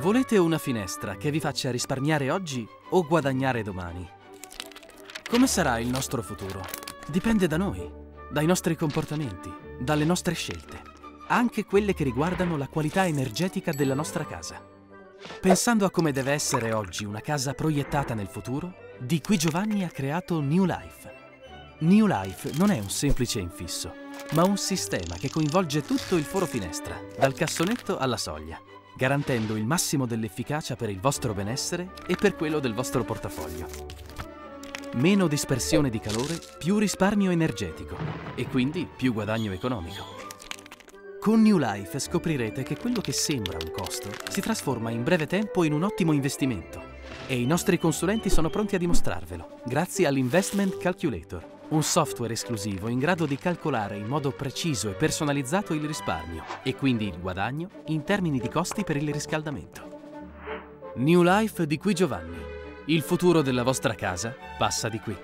Volete una finestra che vi faccia risparmiare oggi o guadagnare domani? Come sarà il nostro futuro? Dipende da noi, dai nostri comportamenti, dalle nostre scelte, anche quelle che riguardano la qualità energetica della nostra casa. Pensando a come deve essere oggi una casa proiettata nel futuro, di qui Giovanni ha creato New Life. New Life non è un semplice infisso, ma un sistema che coinvolge tutto il foro finestra, dal cassonetto alla soglia garantendo il massimo dell'efficacia per il vostro benessere e per quello del vostro portafoglio. Meno dispersione di calore, più risparmio energetico e quindi più guadagno economico. Con New Life scoprirete che quello che sembra un costo si trasforma in breve tempo in un ottimo investimento e i nostri consulenti sono pronti a dimostrarvelo grazie all'Investment Calculator un software esclusivo in grado di calcolare in modo preciso e personalizzato il risparmio e quindi il guadagno in termini di costi per il riscaldamento. New Life di qui Giovanni. Il futuro della vostra casa passa di qui.